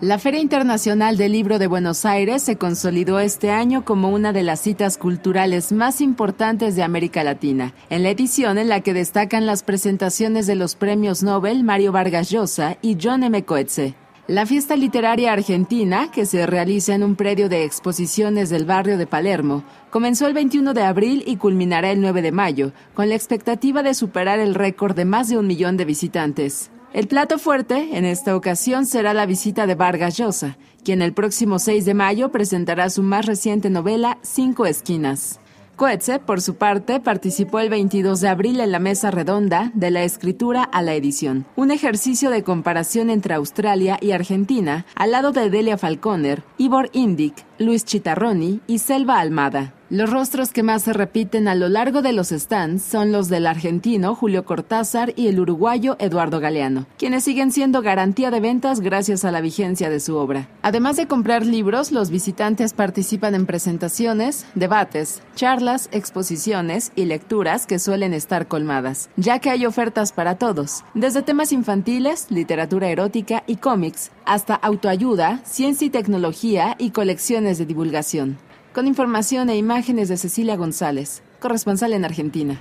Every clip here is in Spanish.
La Feria Internacional del Libro de Buenos Aires se consolidó este año como una de las citas culturales más importantes de América Latina, en la edición en la que destacan las presentaciones de los premios Nobel Mario Vargas Llosa y John M. Coetze. La fiesta literaria argentina, que se realiza en un predio de exposiciones del barrio de Palermo, comenzó el 21 de abril y culminará el 9 de mayo, con la expectativa de superar el récord de más de un millón de visitantes. El plato fuerte en esta ocasión será la visita de Vargas Llosa, quien el próximo 6 de mayo presentará su más reciente novela Cinco Esquinas. Coetze, por su parte, participó el 22 de abril en la mesa redonda de la escritura a la edición, un ejercicio de comparación entre Australia y Argentina, al lado de Delia Falconer, Ivor Indik, Luis Chitarroni y Selva Almada. Los rostros que más se repiten a lo largo de los stands son los del argentino Julio Cortázar y el uruguayo Eduardo Galeano, quienes siguen siendo garantía de ventas gracias a la vigencia de su obra. Además de comprar libros, los visitantes participan en presentaciones, debates, charlas, exposiciones y lecturas que suelen estar colmadas, ya que hay ofertas para todos, desde temas infantiles, literatura erótica y cómics, hasta autoayuda, ciencia y tecnología y colecciones de divulgación con información e imágenes de Cecilia González, corresponsal en Argentina.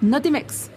Notimex.